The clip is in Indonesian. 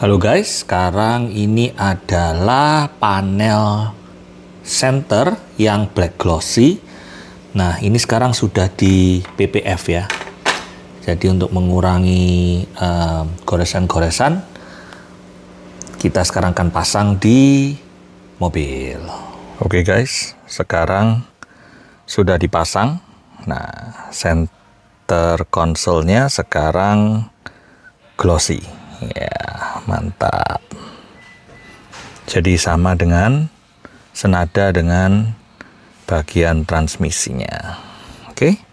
Halo guys, sekarang ini adalah panel center yang black glossy. Nah, ini sekarang sudah di PPF ya. Jadi untuk mengurangi goresan-goresan, um, kita sekarang akan pasang di mobil. Oke okay guys, sekarang sudah dipasang. Nah, center konsolnya sekarang glossy. Ya, mantap. Jadi sama dengan senada dengan bagian transmisinya. Oke. Okay?